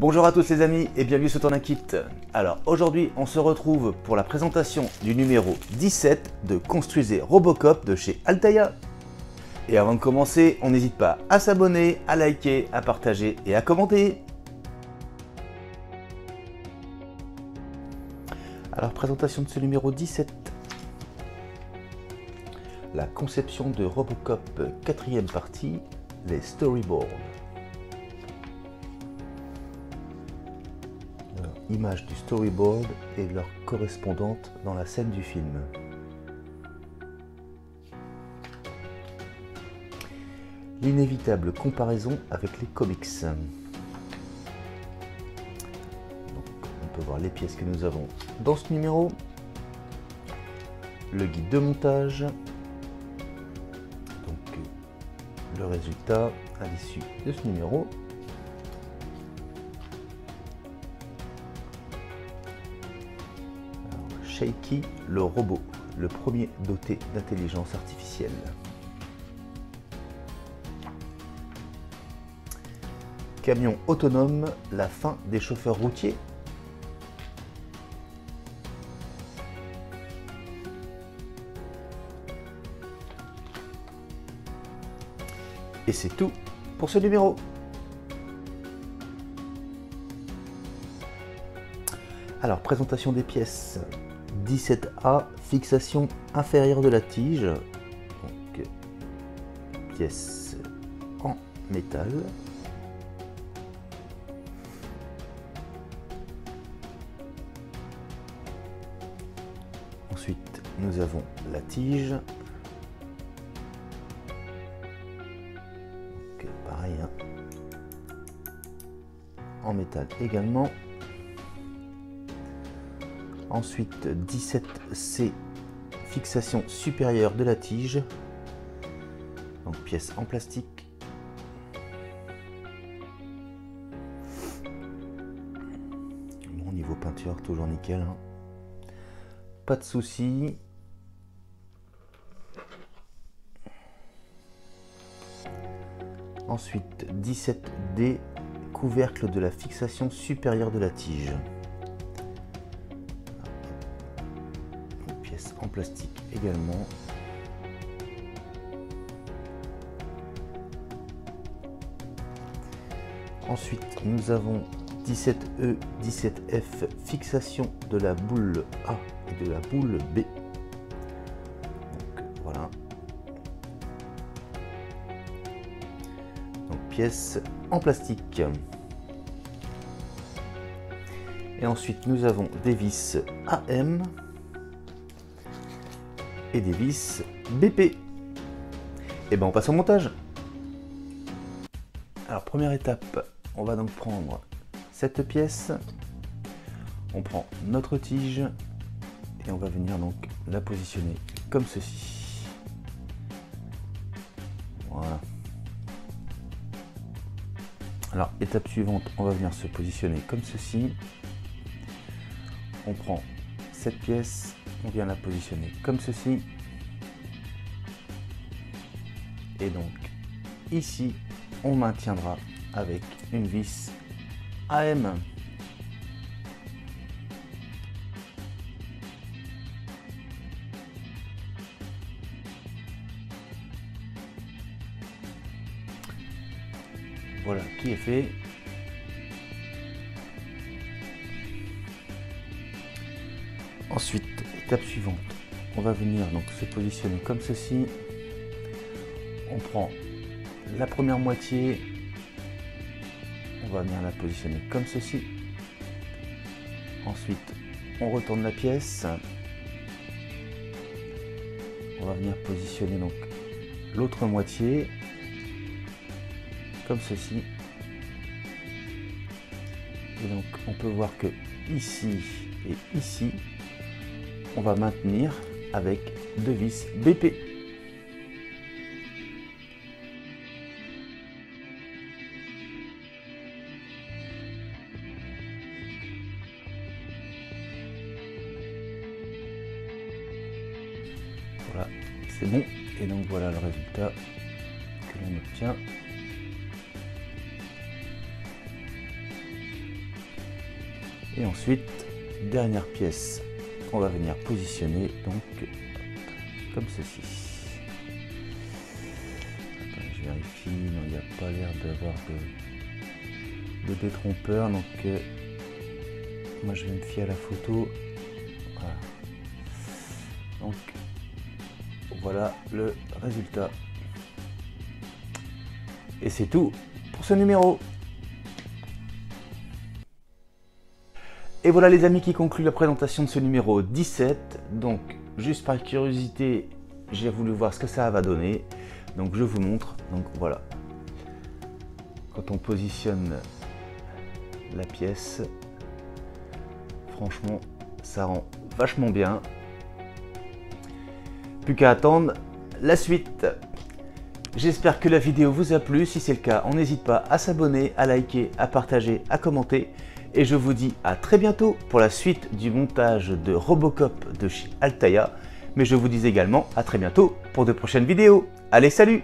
Bonjour à tous les amis et bienvenue sur Tourniquit. Alors aujourd'hui on se retrouve pour la présentation du numéro 17 de Construisez Robocop de chez Altaïa. Et avant de commencer, on n'hésite pas à s'abonner, à liker, à partager et à commenter. Alors présentation de ce numéro 17. La conception de Robocop quatrième partie, les storyboards. Image du storyboard et leur correspondante dans la scène du film. L'inévitable comparaison avec les comics. on peut voir les pièces que nous avons dans ce numéro. Le guide de montage. Le résultat à l'issue de ce numéro. Le robot, le premier doté d'intelligence artificielle. Camion autonome, la fin des chauffeurs routiers. Et c'est tout pour ce numéro. Alors, présentation des pièces. 17A, fixation inférieure de la tige, donc pièce en métal. Ensuite, nous avons la tige. pareil, hein. en métal également. Ensuite 17C, fixation supérieure de la tige. Donc pièce en plastique. Bon niveau peinture, toujours nickel. Hein. Pas de soucis. Ensuite 17D, couvercle de la fixation supérieure de la tige. Plastique également. Ensuite, nous avons 17E, 17F, fixation de la boule A et de la boule B. Voilà. Donc pièce en plastique. Et ensuite, nous avons des vis AM et des vis BP. Et eh ben on passe au montage. Alors première étape, on va donc prendre cette pièce, on prend notre tige et on va venir donc la positionner comme ceci. Voilà. Alors étape suivante, on va venir se positionner comme ceci. On prend cette pièce on vient la positionner comme ceci. Et donc ici, on maintiendra avec une vis AM. Voilà qui est fait. Ensuite, étape suivante, on va venir donc se positionner comme ceci. On prend la première moitié, on va venir la positionner comme ceci. Ensuite, on retourne la pièce. On va venir positionner l'autre moitié comme ceci. Et donc on peut voir que ici et ici, on va maintenir avec deux vis BP. Voilà, c'est bon. Et donc voilà le résultat que l'on obtient. Et ensuite, dernière pièce qu'on va venir positionner donc comme ceci. je vérifie, il n'y a pas l'air d'avoir de, de détrompeur, donc euh, moi je vais me fier à la photo. Voilà. Donc voilà le résultat. Et c'est tout pour ce numéro. Et voilà les amis qui conclut la présentation de ce numéro 17. Donc juste par curiosité, j'ai voulu voir ce que ça va donner. Donc je vous montre. Donc voilà. Quand on positionne la pièce, franchement, ça rend vachement bien. Plus qu'à attendre la suite. J'espère que la vidéo vous a plu. Si c'est le cas, on n'hésite pas à s'abonner, à liker, à partager, à commenter. Et je vous dis à très bientôt pour la suite du montage de Robocop de chez Altaïa. Mais je vous dis également à très bientôt pour de prochaines vidéos. Allez, salut